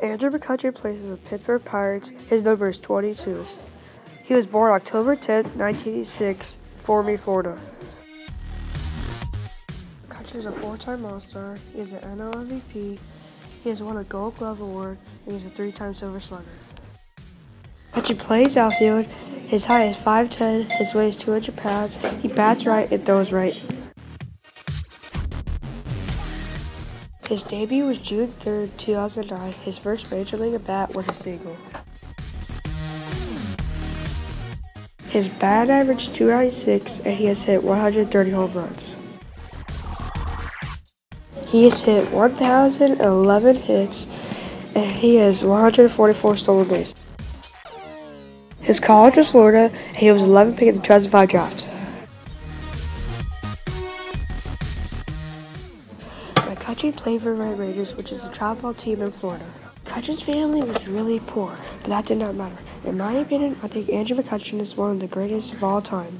Andrew McCutchen plays for the Pittsburgh Pirates. His number is 22. He was born October 10, 1986, Fort Meade, Florida. McCutchen is a four-time All-Star. He is an NL MVP. He has won a Gold Glove Award, and he's a three-time Silver Slugger. McCutchen plays outfield. His height is 5'10", his weight is 200 pounds. He bats right and throws right. His debut was June 3, 2009. His first major league at bat was a single. His bat average is 296 and he has hit 130 home runs. He has hit 1,011 hits and he has 144 stolen bases. His college was Florida and he was 11 pick in the 2005 draft. McCutchen played for Red Raiders, which is a travel ball team in Florida. McCutchen's family was really poor, but that did not matter. In my opinion, I think Andrew McCutchen is one of the greatest of all time.